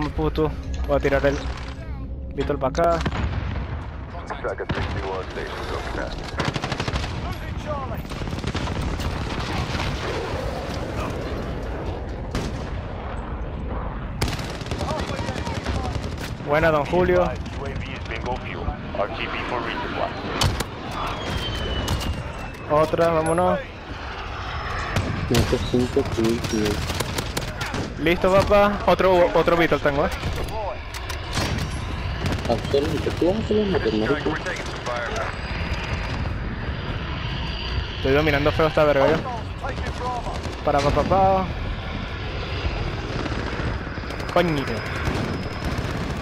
puto. Voy a tirar el Víctor para acá. Tracker 61 station, go fast. Buena, don Julio. Otra, vámonos. Meto 5 kills, tío. Listo, papá. Otro, otro Víctor tengo, eh. Estoy dominando feo esta verga yo. Para pa pa pa. Coño.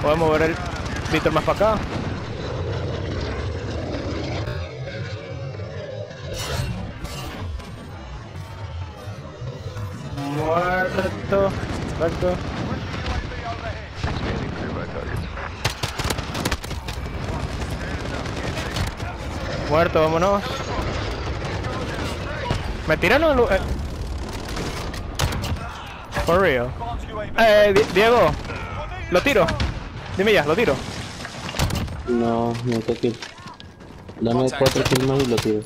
Voy a mover el Víctor más para acá. Targets. Muerto, vámonos. ¿Me tiran o lu- eh. For real. Eh, Di- Diego. Lo tiro. Dime ya, lo tiro. No, no te kill. Dame 4 kills más y lo tiro.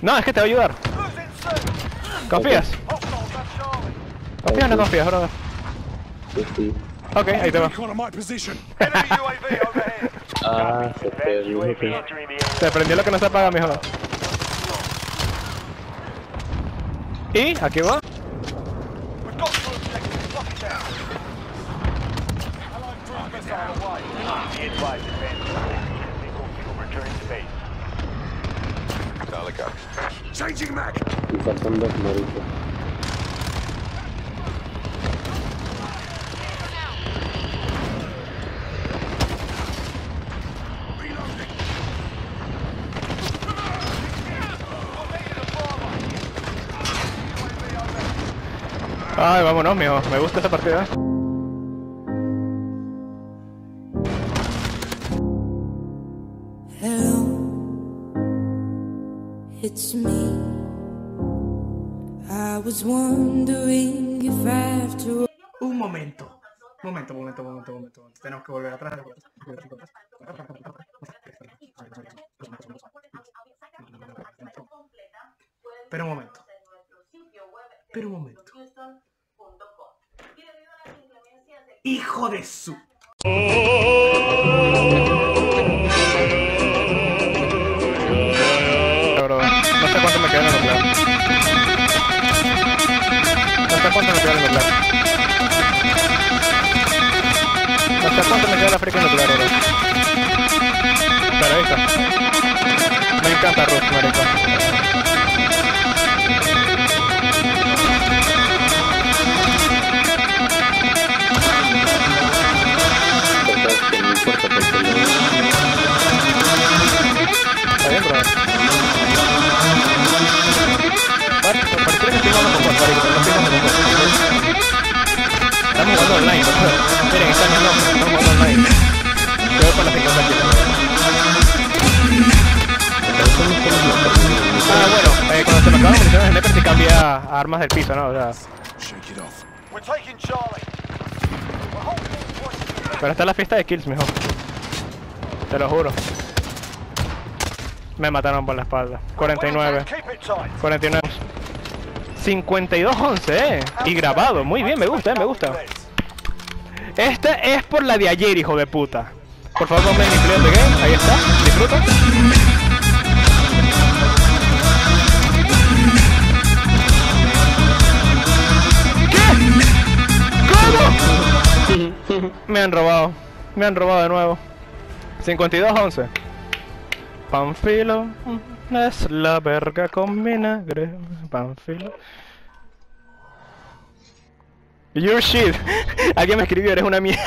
No, es que te va a ayudar. ¿Confías? ¿Confías o no confías, brother? Sí, sí. Ok, ahí te va. Ah, se perdió. Se prendió lo que no se apaga, mijo. Y aquí va. Objective. Lock it Ay, vámonos, mijo. Me gusta esta partida. Hello, it's me. I was wondering if after Un momento. Momento, momento, momento, momento. momento. Tenemos que volver atrás. Pero un momento. Pero un momento. Hijo de su. Bro, no sé cuánto me queda en el nuclear. No sé cuánto me queda en el nuclear. No sé cuánto me queda la freaking nuclear, bro. Pero ahí está. Me encanta Rush, marico. Jugando online. Miren, están en nombre, estamos jugando online. Voy por la 50 kills. Ah, bueno, eh, cuando se me acaban municiones de sniper se cambia a armas del piso, ¿no? O sea, Shake it off. We're taking Charlie. We're holding all points. pero está la fiesta de kills, mijo. Te lo juro. Me mataron por la espalda. 49. Keep it tight. 49. 52-11, eh. Y grabado. Muy bien, me gusta, eh, me gusta. Este es por la de ayer, hijo de puta. Por favor, ponme mi player de game. Ahí está. Disfruta. ¿Qué? ¿Cómo? Me han robado. Me han robado de nuevo. 52-11. Panfilo es la verga con vinagre. Panfilo. Your shit. Alguien me escribió, eres una mierda.